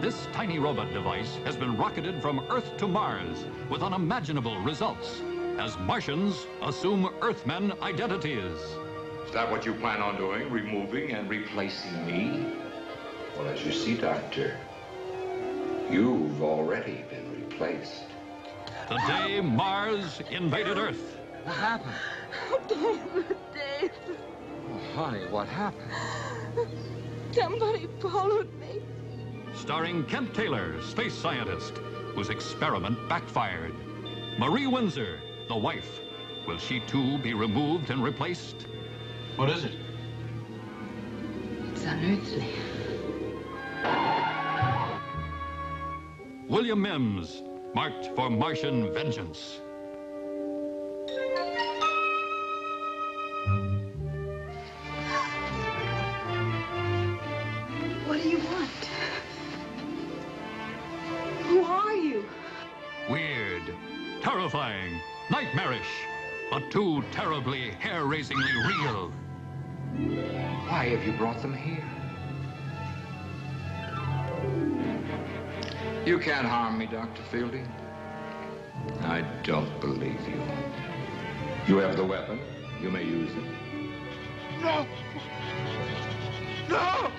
This tiny robot device has been rocketed from Earth to Mars with unimaginable results as Martians assume Earthmen identities. Is that what you plan on doing, removing and replacing me? Well, as you see, Doctor, you've already been replaced. The day Mars invaded Earth. What happened? Dave, Oh, honey, what happened? somebody followed me. Starring Kent Taylor, space scientist, whose experiment backfired. Marie Windsor, the wife. Will she too be removed and replaced? What is it? It's unearthly. William Mims, marked for Martian vengeance. What do you want? Terrifying, nightmarish, but too terribly hair-raisingly real. Why have you brought them here? You can't harm me, Dr. Fielding. I don't believe you. You have the weapon. You may use it. No! No!